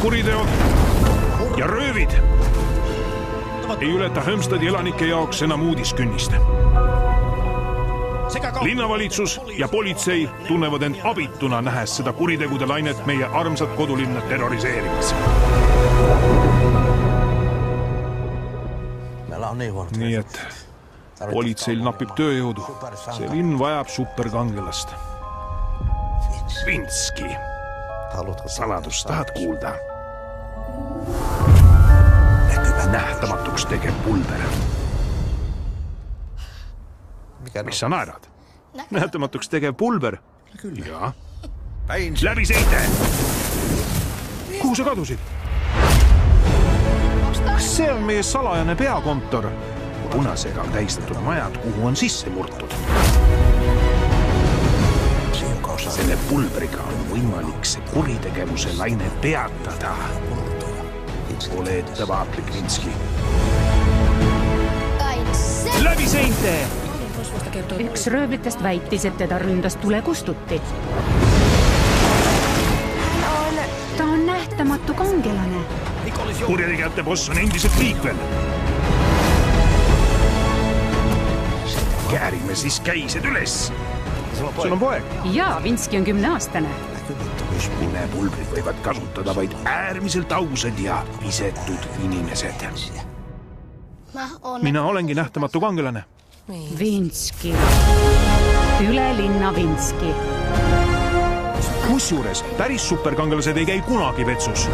kuriteod ja röövid ei ületa Hömstadi elanike jaoks enam uudiskünnist. linnavalitsus ja politsei tunnevad end abituna, nähes seda kuritegude lainet meie armsat kodulinna terroriseerimas. nii et politseil napib tööjõudu. see linn vajab superkangelast. Vinski, saladust tahad kuulda? nähtamatuks tegev pulber. mis sa naerad? nähtamatuks tegev pulber? jaa. läbi seinte! kuhu sa kadusid? see on meie salajane peakontor. punasega tähistatud majad, kuhu on sisse murtud. Pulbriga on võimalik see kuritegevuse laine peatada ole ettevaatlik, Vinski. läbi seinte! üks röövlitest väitis, et teda ründas tulekustuti. ta on nähtamatu kangelane. kurjategijate boss on endiselt liikvel. käärime siis käised üles. Sul on poeg? jaa, Vinski on kümneaastane punepulbrit võivad kasutada vaid äärmiselt ausad ja isetud inimesed. mina olengi nähtamatu kangelane. Vinski, üle linna Vinski. kusjuures päris superkangelased ei käi kunagi vetsus